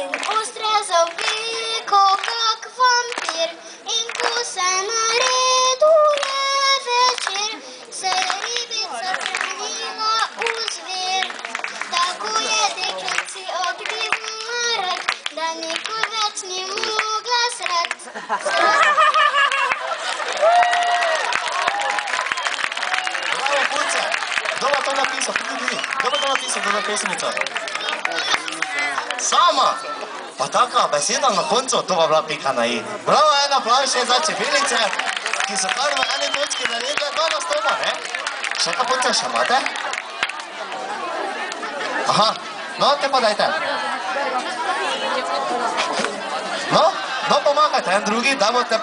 in ustrezal veko kak vampir in ko se naredu je večer, se je ribica prenila v zver. Tako je deklici odbil marak, da nikoli več ni mogla srat. Bravo, punce! Kdo bo to napisal? Kdo bo to napisal, da je pesmica? Sama! Pa taka beseda na koncu, to pa bila pika na i. Bravo, ena plav še za čebelice, ki so kar v eni točki naredile dva nastopa, ne? Še ka punce še imate? Aha, no, te pa dajte. No, no pomagajte, en drugi, dajmo te...